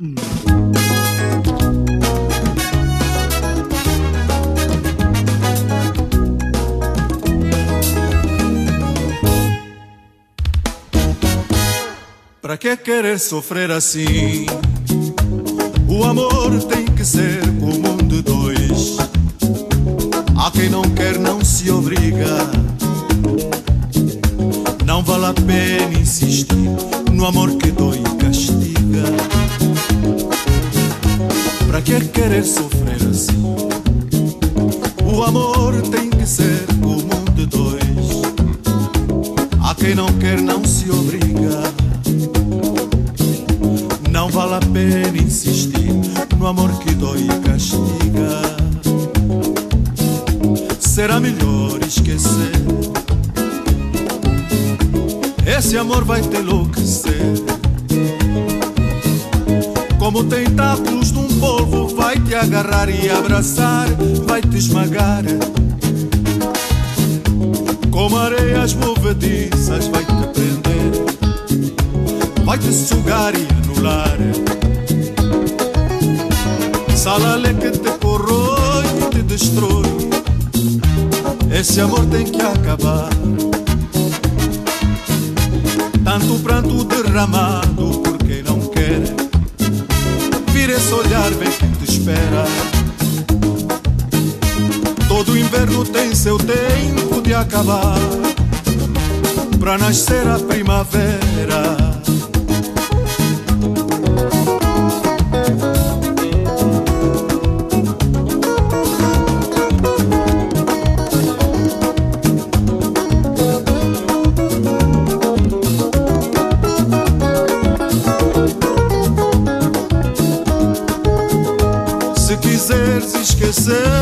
Pra que querer sofrer assim? O amor tem que ser comum de dois. Há quem não quer, não se obriga. Não vale a pena insistir no amor que dói Que querer sofrer assim? O amor tem que ser comum de dois. Há quem não quer, não se obriga. Não vale a pena insistir no amor que dói e castiga. Será melhor esquecer. Esse amor vai te enlouquecer. Como tentáculos de um polvo, vai te agarrar e abraçar, vai te esmagar. Como areias movediças, vai te prender, vai te sugar e anular. Salale que te corrói e te destrói. Esse amor tem que acabar. Tanto pranto derramado esse olhar, vê quem te espera. Todo inverno tem seu tempo de acabar. Pra nascer a primavera. Esquecer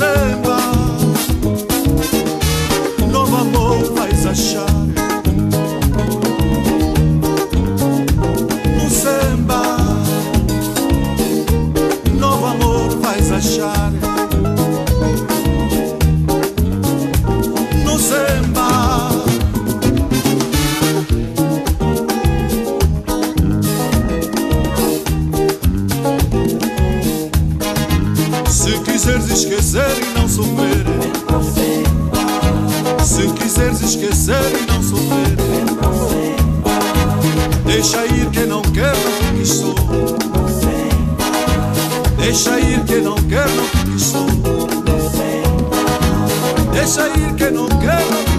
No Se quiseres esquecer e não sofrer, se quiseres esquecer e não sofrer, deixa ir quem não quer, não só. Deixa ir quem não quer, não só. Deixa ir quem não quer, não